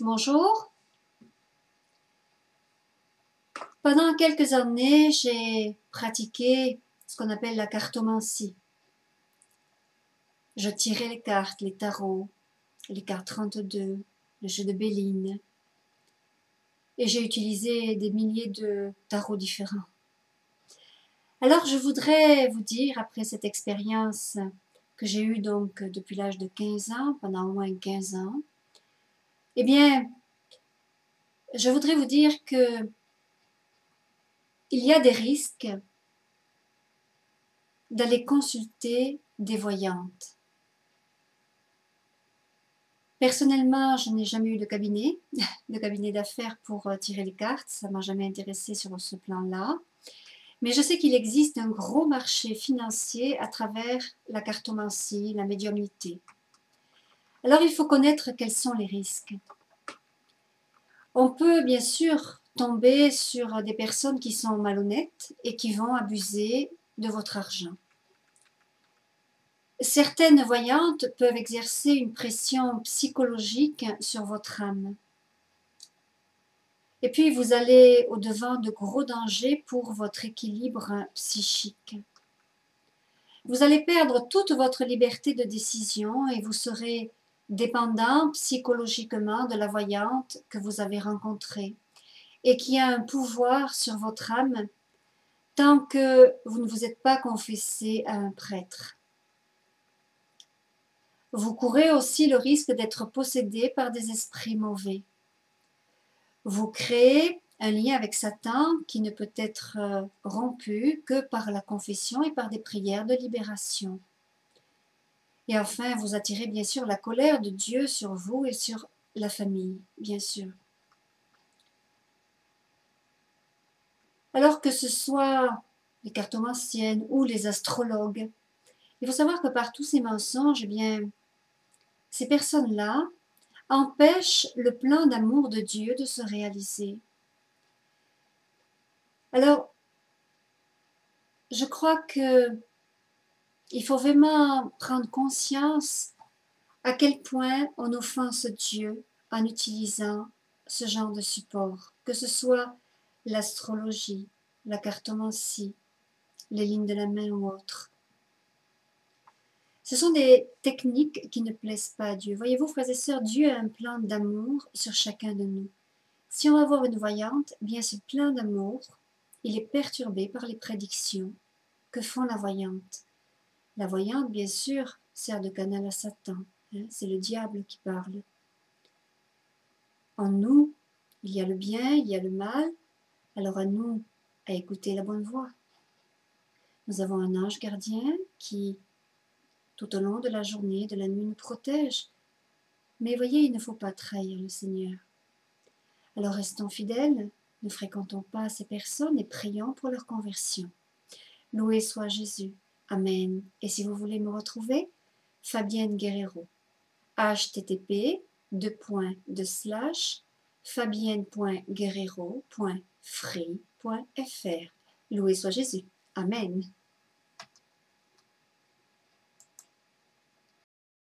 bonjour. Pendant quelques années, j'ai pratiqué ce qu'on appelle la cartomancie. Je tirais les cartes, les tarots, les cartes 32, le jeu de Béline. Et j'ai utilisé des milliers de tarots différents. Alors je voudrais vous dire, après cette expérience que j'ai eue donc depuis l'âge de 15 ans, pendant au moins 15 ans, eh bien, je voudrais vous dire que il y a des risques d'aller consulter des voyantes. Personnellement, je n'ai jamais eu de cabinet, de cabinet d'affaires pour euh, tirer les cartes, ça m'a jamais intéressé sur ce plan-là. Mais je sais qu'il existe un gros marché financier à travers la cartomancie, la médiumnité. Alors il faut connaître quels sont les risques. On peut bien sûr tomber sur des personnes qui sont malhonnêtes et qui vont abuser de votre argent. Certaines voyantes peuvent exercer une pression psychologique sur votre âme. Et puis vous allez au-devant de gros dangers pour votre équilibre psychique. Vous allez perdre toute votre liberté de décision et vous serez dépendant psychologiquement de la voyante que vous avez rencontrée et qui a un pouvoir sur votre âme tant que vous ne vous êtes pas confessé à un prêtre. Vous courez aussi le risque d'être possédé par des esprits mauvais. Vous créez un lien avec Satan qui ne peut être euh, rompu que par la confession et par des prières de libération. Et enfin, vous attirez bien sûr la colère de Dieu sur vous et sur la famille, bien sûr. Alors que ce soit les cartomanciennes ou les astrologues, il faut savoir que par tous ces mensonges, eh bien, ces personnes-là empêchent le plan d'amour de Dieu de se réaliser. Alors, je crois que il faut vraiment prendre conscience à quel point on offense Dieu en utilisant ce genre de support, que ce soit l'astrologie, la cartomancie, les lignes de la main ou autres. Ce sont des techniques qui ne plaisent pas à Dieu. Voyez-vous, frères et sœurs, Dieu a un plan d'amour sur chacun de nous. Si on va voir une voyante, eh bien ce plan d'amour, il est perturbé par les prédictions que font la voyante. La voyante, bien sûr, sert de canal à Satan. Hein, c'est le diable qui parle. En nous, il y a le bien, il y a le mal. Alors à nous à écouter la bonne voix. Nous avons un ange gardien qui tout au long de la journée, de la nuit, nous protège. Mais voyez, il ne faut pas trahir le Seigneur. Alors restons fidèles, ne fréquentons pas ces personnes et prions pour leur conversion. Loué soit Jésus. Amen. Et si vous voulez me retrouver, Fabienne Guerrero. http fabienne.guerrero.free.fr. Loué soit Jésus. Amen.